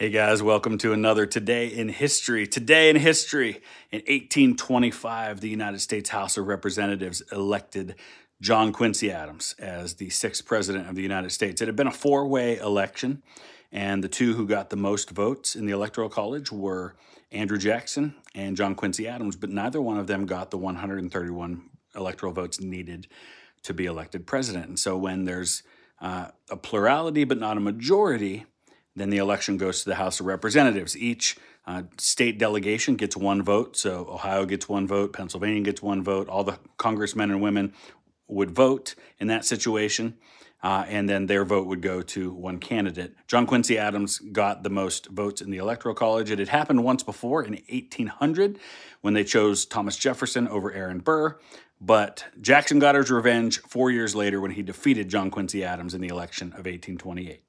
Hey guys, welcome to another Today in History. Today in History, in 1825, the United States House of Representatives elected John Quincy Adams as the sixth president of the United States. It had been a four way election, and the two who got the most votes in the Electoral College were Andrew Jackson and John Quincy Adams, but neither one of them got the 131 electoral votes needed to be elected president. And so when there's uh, a plurality but not a majority, then the election goes to the House of Representatives. Each uh, state delegation gets one vote. So Ohio gets one vote, Pennsylvania gets one vote. All the congressmen and women would vote in that situation. Uh, and then their vote would go to one candidate. John Quincy Adams got the most votes in the Electoral College. It had happened once before in 1800 when they chose Thomas Jefferson over Aaron Burr. But Jackson got his revenge four years later when he defeated John Quincy Adams in the election of 1828.